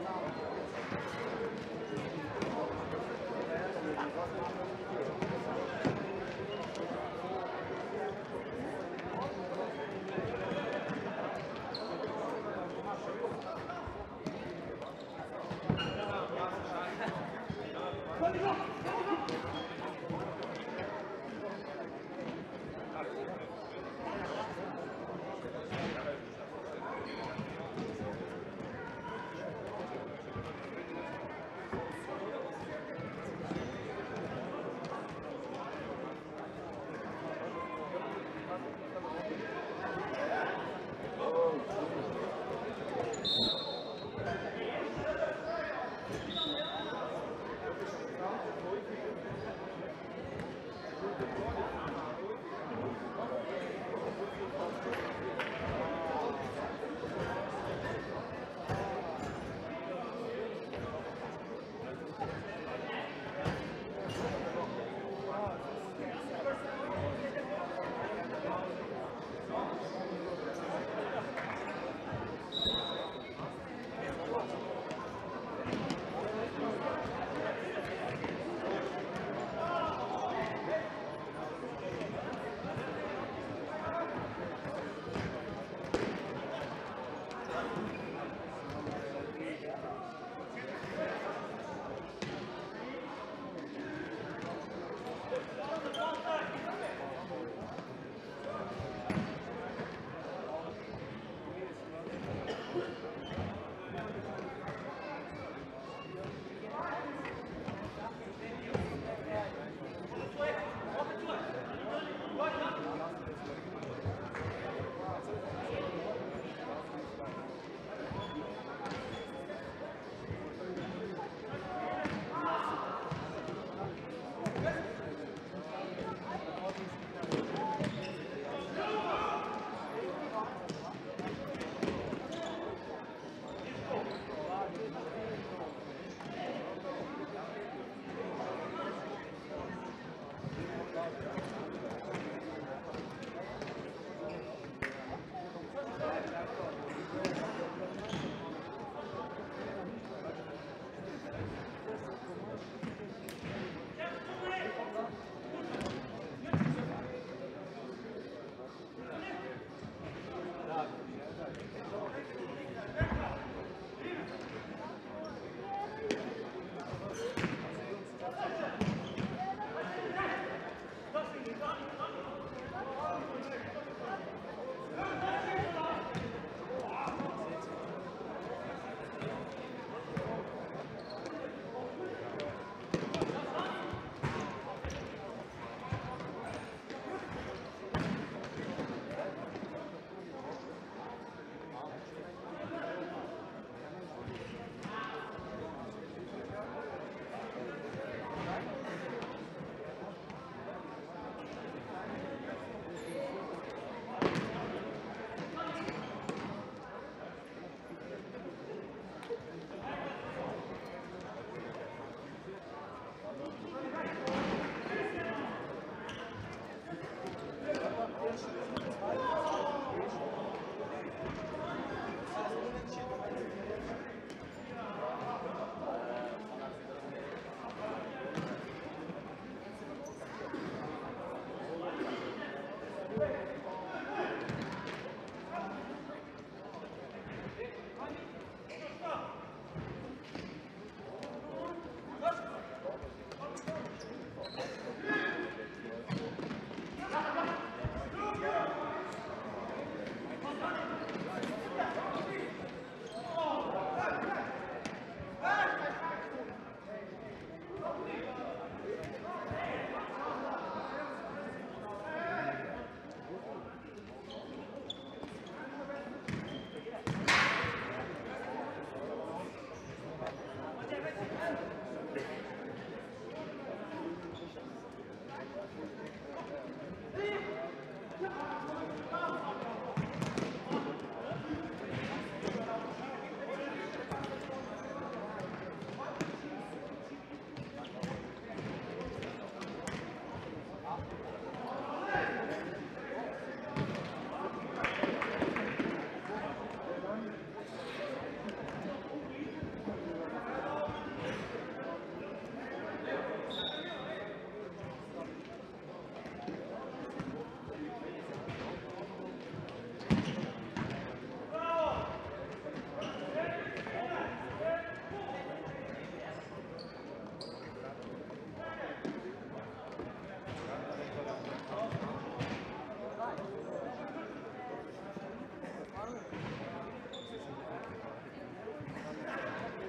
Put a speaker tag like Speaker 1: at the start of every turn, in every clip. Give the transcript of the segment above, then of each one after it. Speaker 1: Let's go!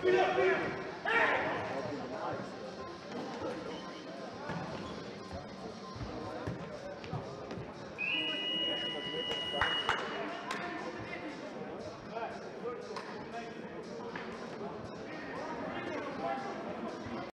Speaker 1: Filha, filha!